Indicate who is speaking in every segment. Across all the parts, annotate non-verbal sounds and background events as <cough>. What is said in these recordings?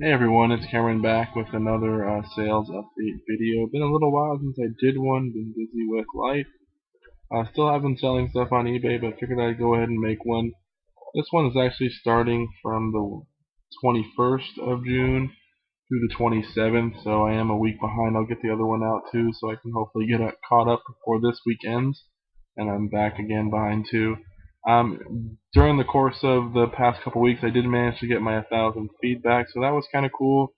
Speaker 1: Hey everyone, it's Cameron back with another uh, sales update video. Been a little while since I did one, been busy with life. I uh, still have been selling stuff on eBay, but figured I'd go ahead and make one. This one is actually starting from the 21st of June through the 27th, so I am a week behind. I'll get the other one out too, so I can hopefully get caught up before this week ends. And I'm back again behind too. Um, during the course of the past couple weeks, I did manage to get my 1,000 feedback, so that was kind of cool.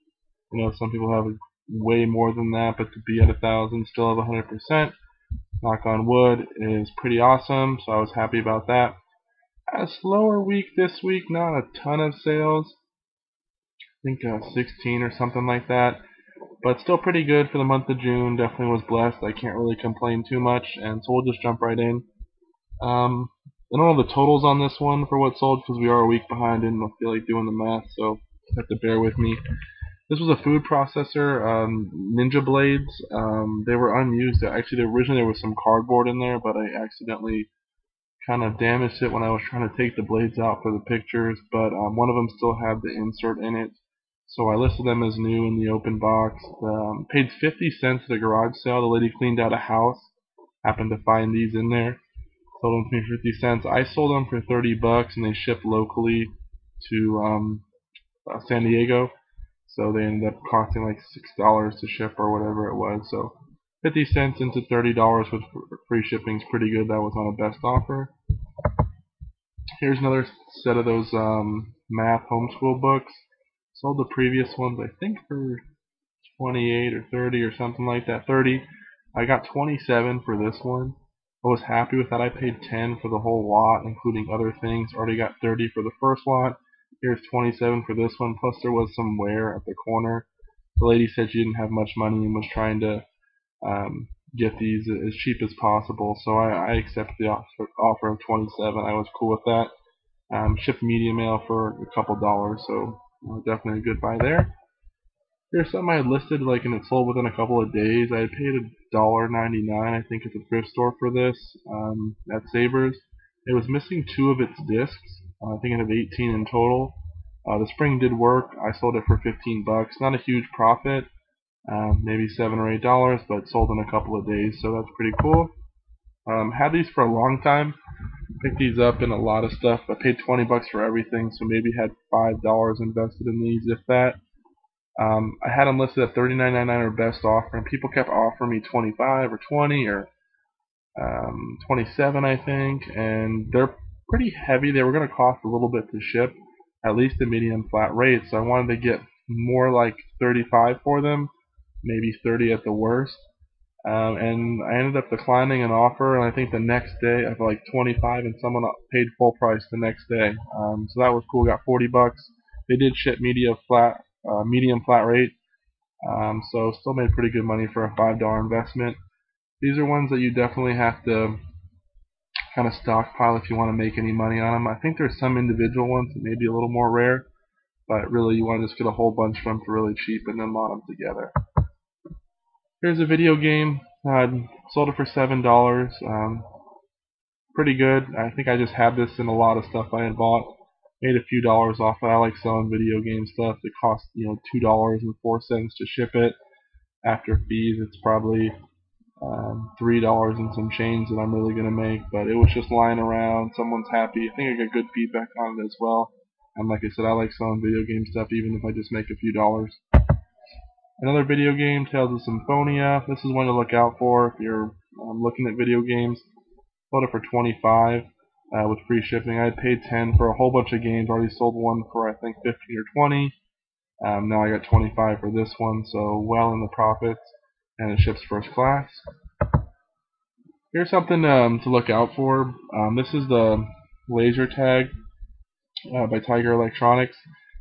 Speaker 1: You know, some people have way more than that, but to be at 1,000, still have 100%, knock on wood, is pretty awesome, so I was happy about that. A slower week this week, not a ton of sales. I think uh, 16 or something like that. But still pretty good for the month of June. Definitely was blessed. I can't really complain too much. And so we'll just jump right in. Um, I don't know the totals on this one for what sold because we are a week behind and I feel like doing the math, so have to bear with me. This was a food processor, um, Ninja Blades. Um, they were unused. Actually, originally there was some cardboard in there, but I accidentally kind of damaged it when I was trying to take the blades out for the pictures. But um, one of them still had the insert in it, so I listed them as new in the open box. Um, paid 50 cents at a garage sale. The lady cleaned out a house, happened to find these in there sold them for 50 cents. I sold them for 30 bucks, and they shipped locally to um, uh, San Diego. So they ended up costing like six dollars to ship or whatever it was. So 50 cents into 30 dollars with free shipping is pretty good. That was on a best offer. Here's another set of those um, math homeschool books. Sold the previous ones I think for 28 or 30 or something like that. 30. I got 27 for this one. I was happy with that. I paid 10 for the whole lot, including other things. Already got 30 for the first lot. Here's 27 for this one. Plus there was some wear at the corner. The lady said she didn't have much money and was trying to um, get these as cheap as possible. So I, I accepted the offer, of 27. I was cool with that. Um, shipped media mail for a couple dollars, so uh, definitely a good buy there. There's some I listed like and it sold within a couple of days. I paid a dollar ninety nine, I think, at the thrift store for this um, at Savers. It was missing two of its discs. Uh, I think it had 18 in total. Uh, the spring did work. I sold it for 15 bucks. Not a huge profit, um, maybe seven or eight dollars, but sold in a couple of days, so that's pretty cool. Um, had these for a long time. Picked these up in a lot of stuff. I paid 20 bucks for everything, so maybe had five dollars invested in these, if that. Um, I had them listed at $39.99 or best offer, and people kept offering me 25 or 20 or um, 27, I think, and they're pretty heavy. They were going to cost a little bit to ship, at least the medium flat rate. So I wanted to get more like 35 for them, maybe 30 at the worst. Um, and I ended up declining an offer, and I think the next day I had like 25, and someone paid full price the next day. Um, so that was cool. Got 40 bucks. They did ship media flat uh, medium flat rate. Um, so still made pretty good money for a $5 investment. These are ones that you definitely have to kind of stockpile if you want to make any money on them. I think there's some individual ones that may be a little more rare, but really you want to just get a whole bunch of them for really cheap and then mod them together. Here's a video game. I sold it for $7. Um, pretty good. I think I just had this in a lot of stuff I had bought made a few dollars off it. I like selling video game stuff. It costs you know two dollars and four cents to ship it. After fees, it's probably um, three dollars and some change that I'm really gonna make. But it was just lying around. Someone's happy. I think I got good feedback on it as well. And like I said, I like selling video game stuff even if I just make a few dollars. Another video game, Tales of Symphonia. This is one to look out for if you're um, looking at video games. Sold it for 25 uh, with free shipping. I paid 10 for a whole bunch of games. Already sold one for I think 15 or 20. Um, now I got 25 for this one, so well in the profits, and it ships first class. Here's something um, to look out for. Um, this is the laser tag uh, by Tiger Electronics.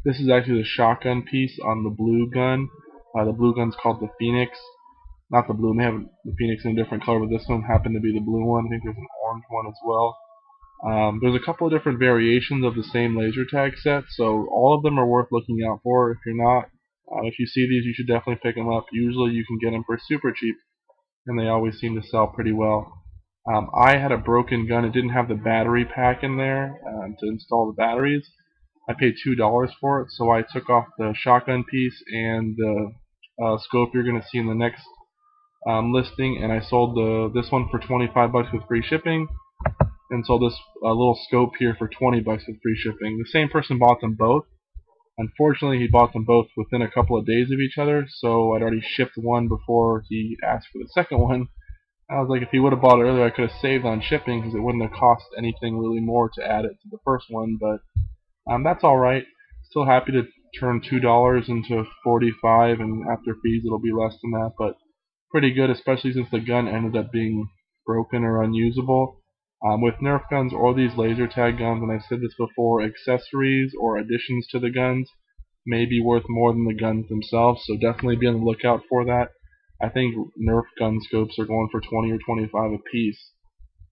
Speaker 1: This is actually the shotgun piece on the blue gun. Uh, the blue gun's called the Phoenix. Not the blue, they have the Phoenix in a different color, but this one happened to be the blue one. I think there's an orange one as well. Um, there's a couple of different variations of the same laser tag set, so all of them are worth looking out for. If you're not, uh, if you see these, you should definitely pick them up. Usually you can get them for super cheap, and they always seem to sell pretty well. Um, I had a broken gun. It didn't have the battery pack in there um, to install the batteries. I paid two dollars for it, so I took off the shotgun piece and the uh, scope you're going to see in the next um, listing, and I sold the this one for 25 bucks with free shipping, and sold this uh, little scope here for 20 bucks with free shipping. The same person bought them both. Unfortunately, he bought them both within a couple of days of each other, so I'd already shipped one before he asked for the second <laughs> one. I was like, if he would have bought it earlier, I could have saved on shipping because it wouldn't have cost anything really more to add it to the first one, but um, that's alright. Still happy to turn $2 into 45 and after fees it'll be less than that, but pretty good, especially since the gun ended up being broken or unusable. Um, with Nerf guns or these laser tag guns, and I've said this before, accessories or additions to the guns may be worth more than the guns themselves, so definitely be on the lookout for that. I think Nerf gun scopes are going for 20 or 25 a piece,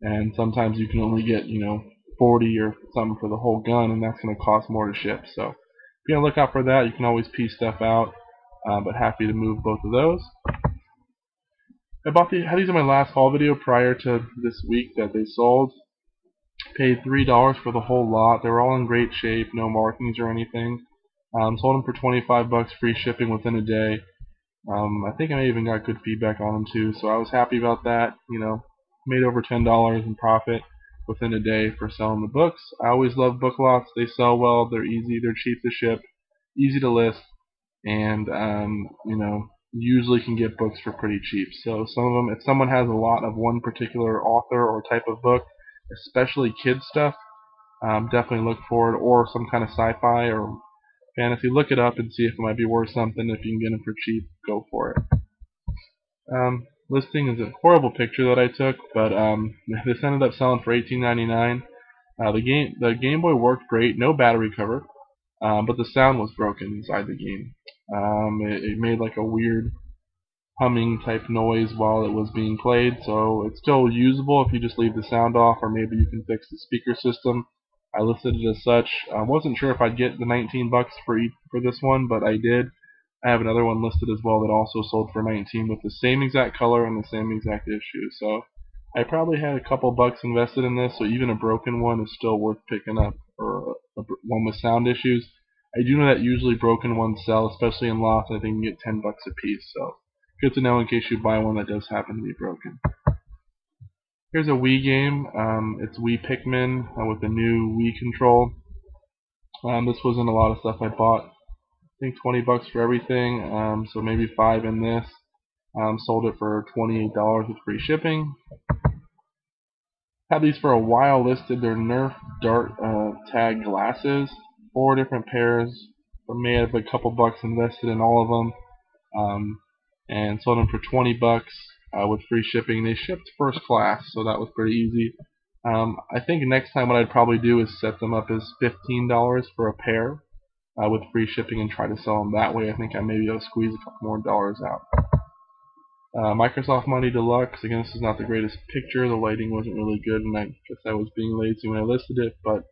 Speaker 1: and sometimes you can only get, you know, 40 or something for the whole gun, and that's going to cost more to ship. So be on the lookout for that. You can always piece stuff out, uh, but happy to move both of those. I bought the, had these in my last haul video prior to this week that they sold. Paid three dollars for the whole lot. They were all in great shape, no markings or anything. Um, sold them for 25 bucks, free shipping within a day. Um, I think I even got good feedback on them too, so I was happy about that. You know, made over ten dollars in profit within a day for selling the books. I always love book lots. They sell well. They're easy. They're cheap to ship, easy to list, and um, you know usually can get books for pretty cheap. So some of them, if someone has a lot of one particular author or type of book, especially kids stuff, um, definitely look for it. Or some kind of sci-fi or fantasy. Look it up and see if it might be worth something. If you can get them for cheap, go for it. Um, listing is a horrible picture that I took, but um, <laughs> this ended up selling for $18.99. Uh, the game, the Game Boy worked great, no battery cover, um, but the sound was broken inside the game. Um, it, it made like a weird humming type noise while it was being played, so it's still usable if you just leave the sound off, or maybe you can fix the speaker system. I listed it as such. I wasn't sure if I'd get the 19 bucks for each, for this one, but I did. I have another one listed as well that also sold for 19 with the same exact color and the same exact issue. So I probably had a couple bucks invested in this, so even a broken one is still worth picking up, or a, one with sound issues. I do know that usually broken ones sell, especially in lots. I think you get 10 bucks a piece. So good to know in case you buy one that does happen to be broken. Here's a Wii game. Um, it's Wii Pikmin uh, with the new Wii control. Um, this wasn't a lot of stuff I bought. I think 20 bucks for everything, um, so maybe five in this. Um, sold it for $28 with free shipping. Had these for a while listed. They're Nerf Dart uh, Tag glasses four different pairs. May have a couple bucks invested in all of them, um, and sold them for 20 bucks uh, with free shipping. They shipped first class, so that was pretty easy. Um, I think next time what I'd probably do is set them up as $15 for a pair uh, with free shipping and try to sell them that way. I think I may be able to squeeze a couple more dollars out. Uh, Microsoft Money Deluxe, again this is not the greatest picture, the lighting wasn't really good and I guess I was being lazy when I listed it, but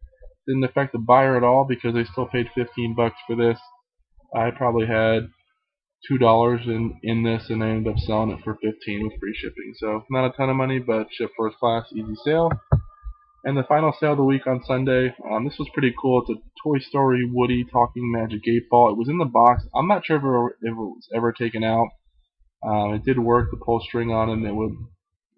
Speaker 1: didn't affect the buyer at all because they still paid 15 bucks for this. I probably had two dollars in in this and I ended up selling it for 15 with free shipping. So not a ton of money, but ship first class, easy sale. And the final sale of the week on Sunday. Um, this was pretty cool. It's a Toy Story Woody Talking Magic 8 Ball. It was in the box. I'm not sure if it was ever taken out. Um, it did work. The pull string on and it would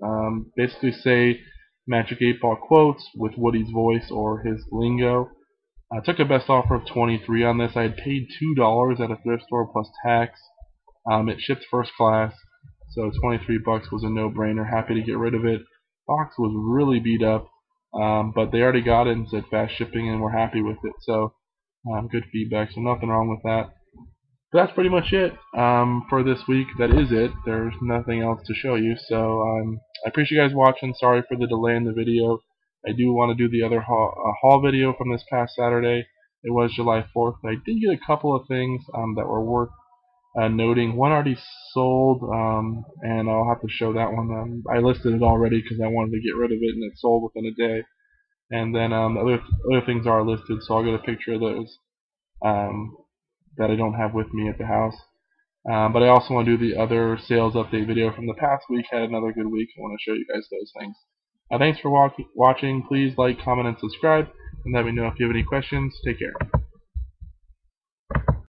Speaker 1: um, basically say Magic 8 Ball quotes with Woody's voice or his lingo. I took a best offer of 23 on this. I had paid $2 at a thrift store plus tax. Um, it shipped first class, so 23 bucks was a no-brainer. Happy to get rid of it. Box was really beat up, um, but they already got it and said fast shipping, and we're happy with it. So um, good feedback, so nothing wrong with that that's pretty much it um, for this week. That is it. There's nothing else to show you. So um, I appreciate you guys watching. Sorry for the delay in the video. I do want to do the other haul, uh, haul video from this past Saturday. It was July 4th. I did get a couple of things um, that were worth uh, noting. One already sold, um, and I'll have to show that one. Um, I listed it already because I wanted to get rid of it, and it sold within a day. And then um, other other things are listed, so I'll get a picture of those. That I don't have with me at the house. Um, but I also want to do the other sales update video from the past week. Had another good week. I want to show you guys those things. Uh, thanks for watching. Please like, comment, and subscribe. And let me know if you have any questions. Take care.